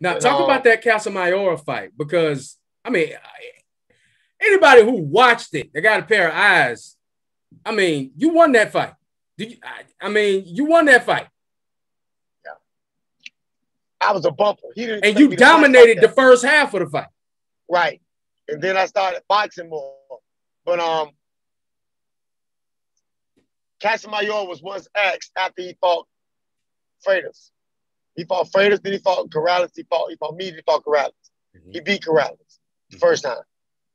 Now, talk um, about that Casamayor fight because I mean, anybody who watched it, they got a pair of eyes. I mean, you won that fight. Did you, I, I mean, you won that fight. Yeah. I was a bumper. He didn't and you dominated the first half of the fight. Right. And then I started boxing more. But um Casamayor was once asked after he fought Freitas. He fought Freitas, then he fought Corrales, he fought, he fought me, he fought Corrales. Mm-hmm. He beat Corrales the mm-hmm. first time.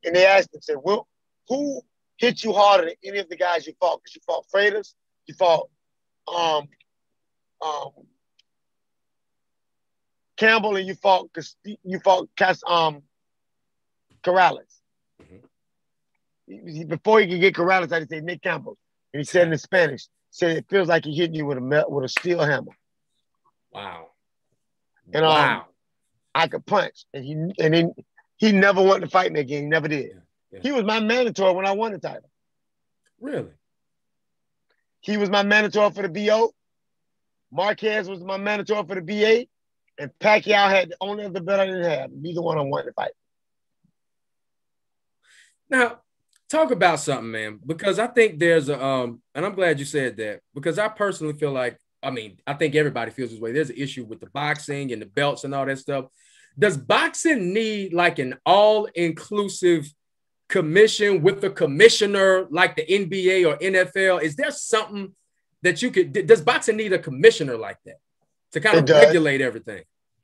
And they asked him, said, well, who hit you harder than any of the guys you fought? Because you fought Freitas, you fought um, um, Campbell, and you fought you fought Cas um, Corrales. Mm-hmm. Before he could get Corrales, I say Nick Campbell, and he said in Spanish, said it feels like he hitting you with a with a steel hammer. Wow. And um. I could punch, and he and then he never wanted to fight me again. He never did. Yeah. Yeah. He was my mentor when I won the title. Really? He was my mentor for the BO. Marquez was my mentor for the BA. And Pacquiao had the only other belt I didn't have. Neither one I wanted to fight. Now, talk about something, man, because I think there's a um, and I'm glad you said that because I personally feel like, I mean, I think everybody feels this way. There's an issue with the boxing and the belts and all that stuff. Does boxing need like an all-inclusive commission with the commissioner like the NBA or NFL? Is there something that you could does boxing need a commissioner like that to kind of regulate everything?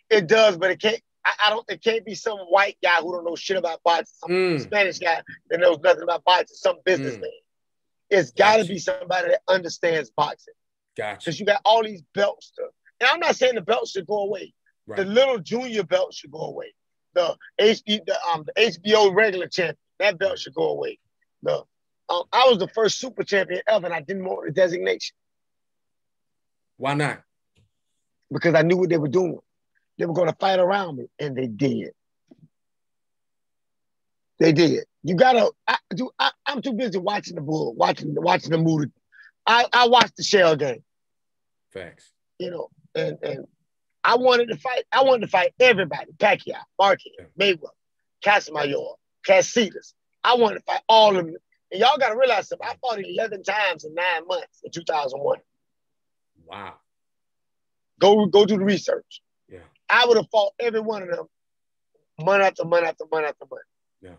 It does, but it can't I, I, don't it can't be some white guy who don't know shit about boxing, some mm. Spanish guy that knows nothing about boxing, some businessman. Mm. It's gotta gotcha. be somebody that understands boxing. Gotcha. Because you got all these belts stuff. And I'm not saying the belts should go away. Right. The little junior belt should go away. The HB, the, um, the HBO regular champion, that belt should go away. The um, I was the first super champion ever, and I didn't want the designation. Why not? Because I knew what they were doing. They were going to fight around me, and they did. They did. You gotta. I, do, I, am too busy watching the bull, watching watching the movie. I I watched the shell game. Facts. You know, and and I wanted to fight. I wanted to fight everybody: Pacquiao, Marquez, Mayweather, Casamayor, Katsidis. I wanted to fight all of them. And y'all got to realize something. I fought 11 times in nine months in 2001. Wow. Go go do the research. Yeah. I would have fought every one of them month after month after month after month. Yeah.